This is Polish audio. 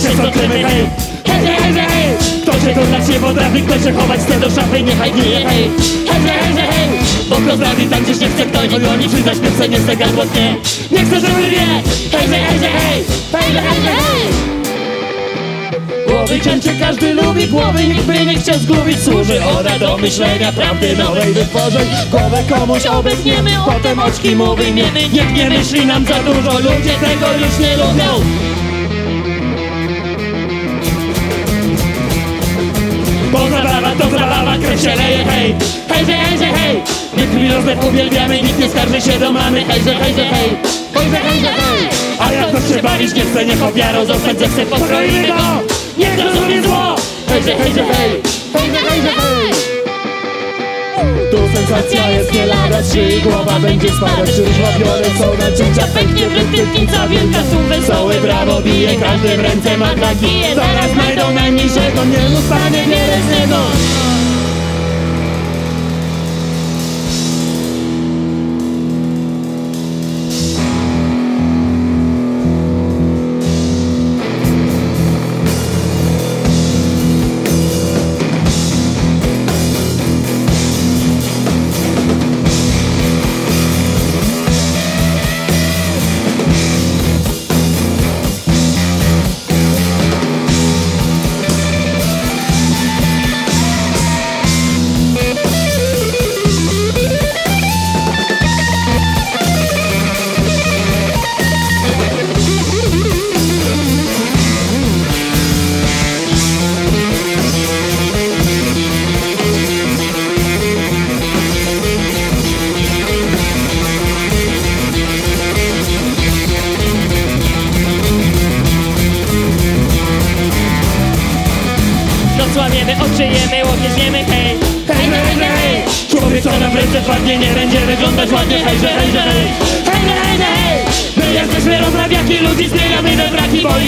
zobaczymy, hej Hej, hej, hej, hej Kto się kochać nie potrafi, kto się chować chce do szafy, niechaj bije, hej Hej, hej, hej, hej! Bo kto zdradi tam gdzieś nie chce, kto i goni Przyznać piepce, nie chce gardło tnie Nie chcę, żeby wie Hej, hej, hej, hej Hej, hej, hej, Głowy cięcie każdy lubi głowy Nikt by nie chciał zgubić. Służy ona do myślenia prawdy nowej wytworzeń Głowę komuś obetniemy Potem oczki mu wyjmiemy Nikt nie myśli nam za dużo Ludzie tego już nie lubią zabawa, krew się leje, hej. Hej, że, hej, My rozlew uwielbiamy, nikt nie skarży się do mamy. Hej, że, hej, że, hej. Hej, A jak ktoś się bawić nie chce, niech ofiarą zostać Zechce postroimy go Niech rozumie zło. Hej, że, hej, że, hej. Hej, tu sensacja jest nie lada trzy. Głowa będzie spadać, różnowione są naczynia Pęknie wytytnica, wielka sum wesoły Brawo bije, każdy w ręce ma taki. Zaraz znajdą najmniejszego, nie zostanie wiele z niego Docławiemy, odczyjemy, łokieźniemy, hej. Hej, hej, hej, hej Człowiek co nam w ręce padnie, nie będzie wyglądać ładnie. Hej, że, hej, hej. Hej, hej, My jesteśmy rozrabiaki, ludzi zmieniamy we braki Bo